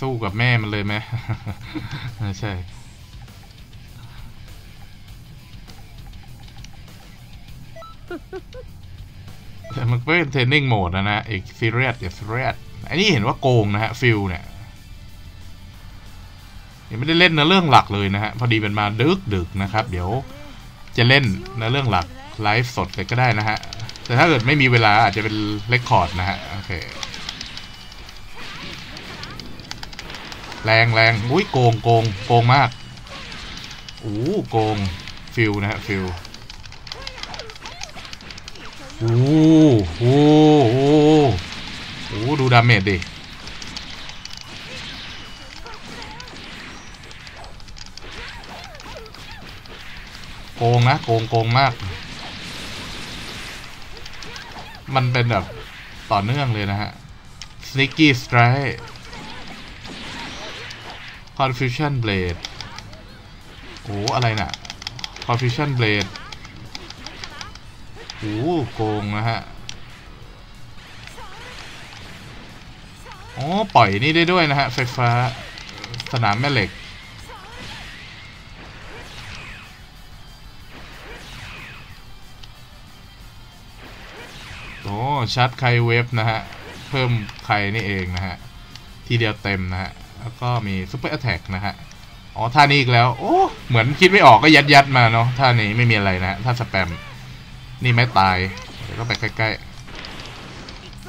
สู้กับแม่มันเลยไหมใช่แต่มันเป็น training mode นะนะอีกซีเรียสอย่าซีเรียสอันนี้เห็นว่าโกงนะฮะฟิลเนี่ยยังไม่ได้เล่นเนื้อเรื่องหลักเลยนะฮะ พอดีเป็นมาดึกดึกนะครับ เดี๋ยวจะเล่นเนื้อเรื่องหลักไลฟ์สดเลยก็ได้นะฮะ แต่ถ้าเกิดไม่มีเวลาอาจจะเป็นrecord นะฮะ โอเค แรงแรงอุ้ยโกงโกงโกงมากอู้โกง ฟิลนะฮะ ฟิลโอ้โหโอ้โหโอ้โหดู damage ดิโกงนะโกงโกงมาก มันเป็นแบบต่อเนื่องเลยนะฮะ Sneaky Strike Confusion Blade โอ้อะไรน่ะ Confusion Blade โอ้โกงนะฮะอ๋อปล่อยนี่ได้ด้วยนะฮะ ไฟฟ้า สนามแม่เหล็ก อ้ชาร์จไค wave นะฮะ เพิ่มไคนี่เองนะฮะ ทีเดียวเต็มนะฮะ แล้วก็มี super attack นะฮะ อ๋อ ท่านี้อีกแล้ว โอ้ เหมือนคิดไม่ออกก็ยัดยัดมาเนาะ ท่านี้ไม่มีอะไรนะฮะ ท่าสแปม นี่ไม่ตาย เดี๋ยวก็ไปใกล้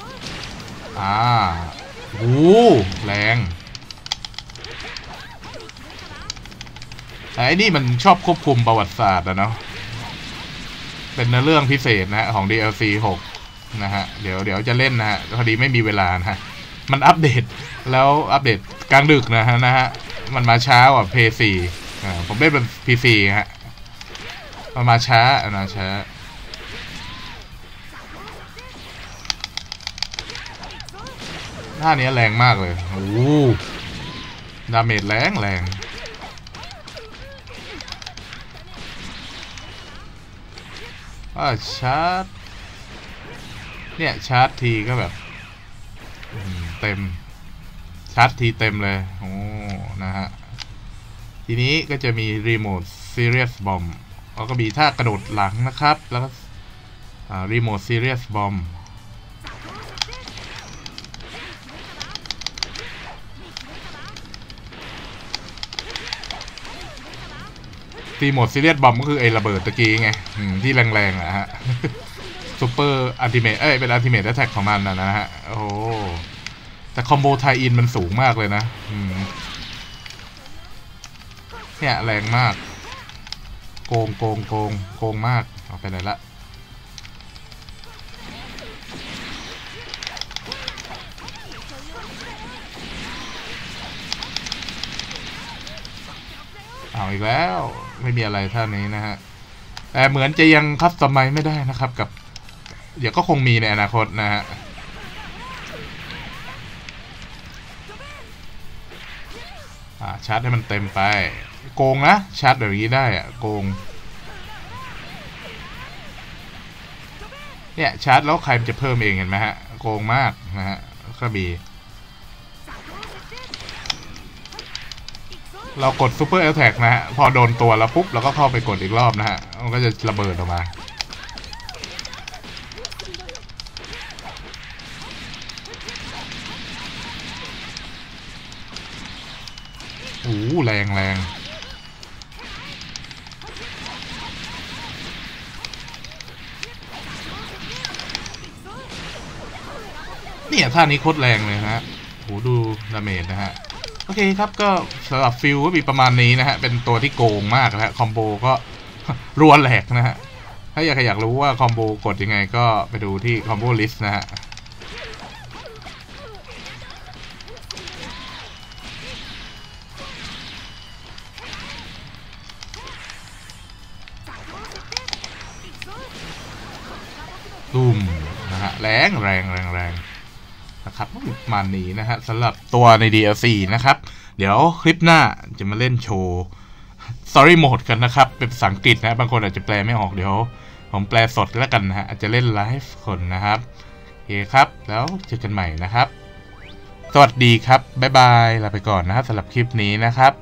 ๆ อ่าโอ้แรงแต่ไอ้นี่มันชอบควบคุมประวัติศาสตร์อะเนาะ เป็นเนื้อเรื่องพิเศษนะฮะของ DLC 6 นะฮะเดี๋ยวเดี๋ยวจะเล่นนะฮะพอดีไม่มีเวลานะฮะมันอัปเดตแล้วอัปเดตกลางดึกนะฮะนะฮะมันมาช้ากว่า PS4 อ่ผมเล่นเป็น PC ฮะมันมาช้านะช้าท่านี้แรงมากเลยโอ้ damage แรงแรงก็ชาร์ เนี่ยชาร์จทีก็แบบเต็มชาร์จทีเต็มเลย โอ้ นะฮะ ทีนี้ก็จะมีรีโมทซีเรียสบอมแล้วก็มีท่ากระโดดหลังนะครับ แล้วก็รีโมทซีเรียสบอมตีโหมด serious bomb ก็คือไอ้ระเบิดตะกี้ไงที่แรงๆอะฮะ super ultimate เอ้ย เป็น ultimate attack ของมันนะนะฮะ โอ้โห แต่คอมโบไทอินมันสูงมากเลยนะเนี่ยแรงมาก โกงโกงโกงโกงมาก เอาไปไหนละเอาอีกแล้ว ไม่มีอะไรท่านี้นะฮะ แต่เหมือนจะยังคัสตอมไมไม่ได้นะครับกับ เดี๋ยวก็คงมีในอนาคตนะฮะอ่าชาร์จให้มันเต็มไป โกงนะ ชาร์จแบบนี้ได้อะโกง เนี่ยชาร์จแล้วใครมันจะเพิ่มเองเห็นไหมฮะ โกงมากนะฮะก็มีเรากดซูเปอร์ t อ a c k นะฮะ พอโดนตัวแล้วปุ๊บเราก็เข้าไปกดอีกรอบนะฮะ มันก็จะระเบิดออกมา โอ้โหแรงแรงเนี่ยท่านี้โคตรแรงเลยนะฮะโหดู damage นะฮะ โอเคครับก็สำหรับฟิลก็มีประมาณนี้นะฮะ เป็นตัวที่โกงมากนะฮะ คอมโบก็รัวแหลกนะฮะ ถ้าอยากอยากรู้ว่าคอมโบกดยังไงก็ไปดูที่ combo list นะฮะ ตูมนะฮะแรงแรงแรงแรงนะครับมานี้นะฮะสำหรับตัวใน DLC นะครับ เดี๋ยวคลิปหน้าจะมาเล่นโชว์ Story Mode กันนะครับ เป็นภาษาอังกฤษนะบางคนอาจจะแปลไม่ออกเดี๋ยว ผมแปลสดแล้วกันนะฮะอาจจะเล่นไลฟ์คนนะครับเคครับ แล้วเจอกันใหม่นะครับ สวัสดีครับ บ๊ายบายลาไปก่อนนะครับสำหรับคลิปนี้นะครับ